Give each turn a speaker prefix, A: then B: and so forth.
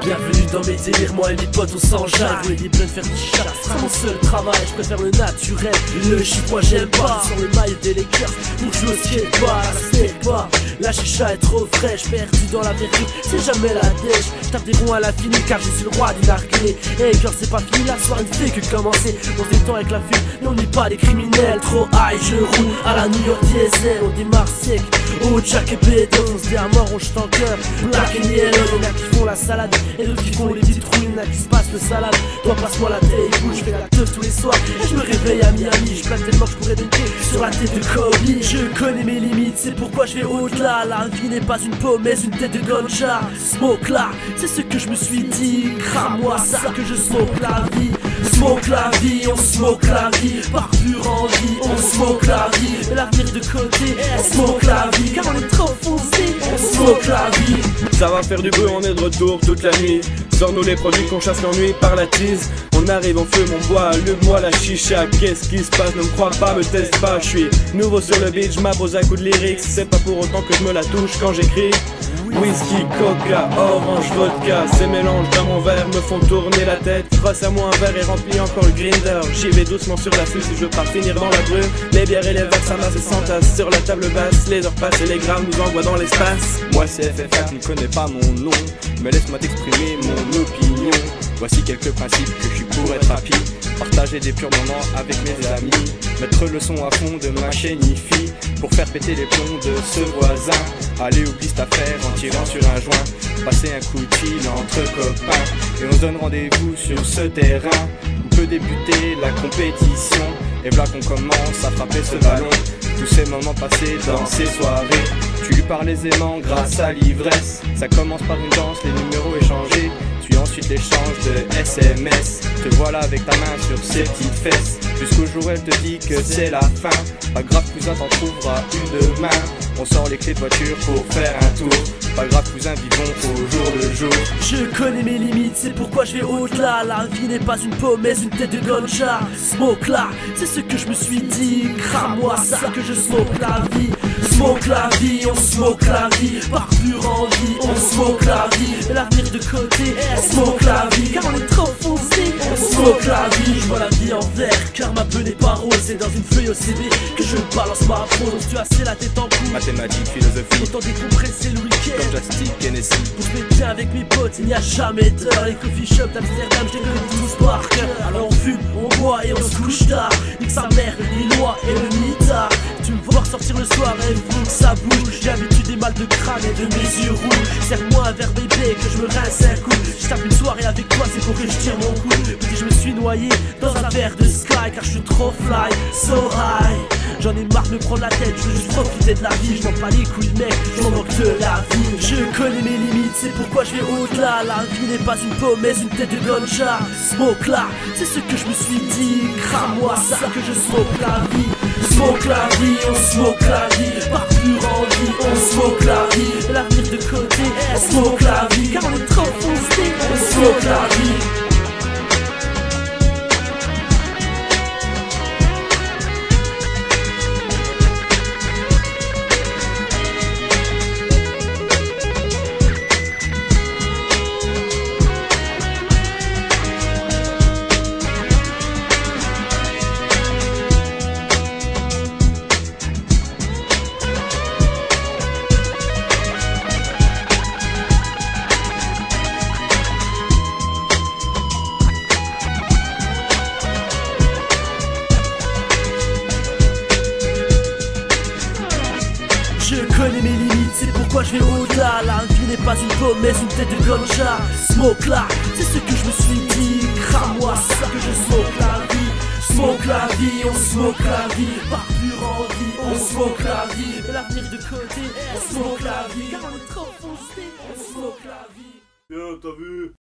A: Bienvenue dans mes délires, moi et on s'enjaille faire du chat, c'est mon seul travail Je préfère le naturel, le chiffre moi j'aime pas. Sur le maillot des Lakers, pour jouer au skateboard, chicha est trop fraîche, perdu dans la vérité, c'est jamais la dèche. Je tape des ronds à car je suis le roi du narguilé Et quand c'est pas fini, la soirée ne fait que commencer. On se détend avec la fuite, mais on n'est pas des criminels. Trop high, je roule à la New York diesel On démarre sec, au Jack et Bédo On se dit à mort, on chute en cœur, black and yellow Y'en a qui font la salade, et d'autres qui font les petites rouines Y'en a qui se passent le salade, toi passe-moi la télé Je fais la teuf tous les soirs, et je me réveille à Miami Je plaque tellement que je pourrais dunker sur la tête de Kobe. Je connais mes limites, c'est pourquoi je vais au-delà La vie n'est pas une peau, mais une tête de ganja. Smoke là, c'est ce que je me suis dit. Crame-moi ça que je smoke la vie. Smoke la vie, on smoke la vie. Par pure envie, on smoke la vie. Et l'avenir de côté, on smoke la vie. Car on est trop foncé, on smoke la vie.
B: Ça va faire du bruit, on est de retour toute la nuit. Sors-nous les produits qu'on chasse l'ennui par la tease. On arrive, on fume, on boit, allume-moi la chicha. Qu'est-ce qui se passe? Ne me crois pas, me teste pas. Je suis nouveau sur le beat, je à coup de lyrics. C'est pas pour autant que je me la touche quand j'écris. Whisky, coca, orange, vodka Ces mélanges dans mon verre me font tourner la tête. Grâce à moi un verre est rempli encore le grinder. J'y vais doucement sur la suite si je pas finir dans la brume Les bières et les verres s'amassent et s'entassent sur la table basse Les heures passent et les grammes nous envoient dans l'espace.
C: Moi c'est FFA, tu ne connais pas mon nom. Mais laisse-moi t'exprimer mon opinion. Voici quelques principes que je suis pour être rapide Partager des purs moments avec mes amis. Mettre le son à fond de ma chaîne Pour faire péter les plombs de ce voisin. Aller oublie cette affaire en tirant sur un joint. Passer un coup de fil entre copains. Et on se donne rendez-vous sur ce terrain. Où peut débuter la compétition. Et voilà qu'on commence à frapper ce ballon. Tous ces moments passés dans ces soirées Tu lui parles aisément grâce à l'ivresse. Ça commence par une danse, les numéros échangés puis ensuite l'échange de SMS Te voilà avec ta main sur ses petites fesses. Jusqu'au jour elle te dit que c'est la fin. Pas grave cousin t'en trouveras une demain. On sort les clés de voiture pour faire un tour. Pas grave cousin vivons au jour le jour.
A: Je connais mes limites, c'est pourquoi je vais au-delà. La vie n'est pas une peau mais une tête de ganja. Smoke là, c'est ce que je me suis dit. Crame-moi ça que je smoke la vie Smoke la vie, on smoke la vie. Par pure envie, on smoke la vie. Et l'avenir de côté, on smoke la vie. Car on est trop foncé, on smoke la vie. Je vois la vie en vert, car ma peau n'est pas rose C'est dans une feuille au CV que je balance ma prose. Tu as assez la tête en cou
C: Mathématiques, philosophie,
A: Autant décompresser le
C: comme
A: week-end.
C: Plastic, Hennessy
A: Pour se mettre bien avec mes potes, il n'y a jamais d'heure Les coffee shops d'Amsterdam, je les connais tous par cœur. Alors on fume, on boit et on se couche tard. Nique sa mère, les lois et le sortir le soir et faut que ça bouge. J'ai des mal de crâne et de mes yeux rouges. Serre-moi un verre bébé que je me rince un coup. Je une soirée avec toi, c'est pour que je tire mon coup. Petit je me suis noyé dans un verre de sky Car je suis trop fly, so high. J'en ai marre de me prendre la tête, je veux juste profiter de la vie. Je m'en bats les couilles mec, je m'en manque de la vie. Je connais mes limites, c'est pourquoi je vais au-delà. La vie n'est pas une peau mais une tête de ganja. Smoke là, c'est ce que je me suis dit. Crame-moi ça que je smoke la vie Smoke la vie, on smoke la vie. Par pure envie, on smoke la vie. L'avenir de côté, on smoke la vie. Car on est trop foncé, on smoke la vie connais mes limites, c'est pourquoi je vais au-delà La vie n'est pas une mais une tête de ganja. Smoke là, c'est ce que je me suis dit. Crame-moi ça que je smoke la vie. Smoke la vie, on smoke la vie. Par pure envie, on smoke la vie. L'avenir de côté, on smoke la vie. Car on est trop foncé, on smoke la vie.
B: Bien, t'as vu?